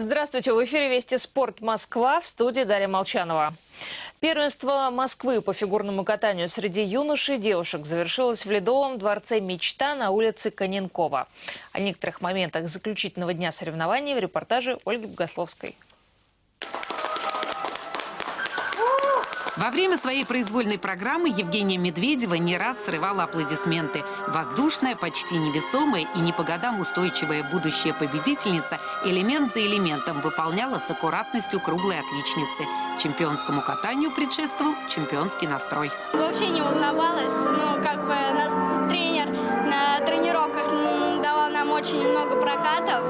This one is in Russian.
Здравствуйте, в эфире Вести спорт Москва в студии Дарья Молчанова. Первенство Москвы по фигурному катанию среди юношей и девушек завершилось в Ледовом дворце «Мечта» на улице Коненкова. О некоторых моментах заключительного дня соревнований в репортаже Ольги Богословской. Во время своей произвольной программы Евгения Медведева не раз срывала аплодисменты. Воздушная, почти невесомая и не по годам устойчивая будущая победительница элемент за элементом выполняла с аккуратностью круглой отличницы. Чемпионскому катанию предшествовал чемпионский настрой. Вообще не волновалась, ну, как бы нас тренер на тренировках давал нам очень много прокатов,